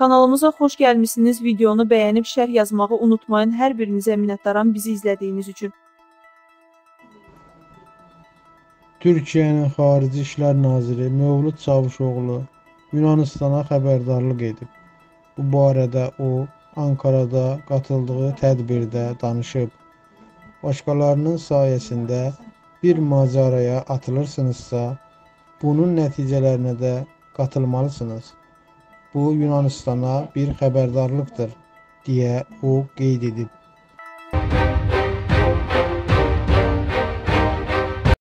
Kanalımıza xoş gəlmisiniz. Videonu bəyənib şərh yazmağı unutmayın. Hər birinizə minnətdaram bizi izlədiyiniz üçün. Türkiyənin Xarici İşlər Naziri Mövlud Çavuşoğlu Yunanıstana xəbərdarlıq edib. Bu barədə o Ankarada qatıldığı tədbirdə danışıb. Başqalarının sayəsində bir macəraya atılırsınızsa, bunun nəticələrinə də qatılmalısınız. Bu Yunanıstana bir xəbərdarlıqdır, deyə o qeyd edib.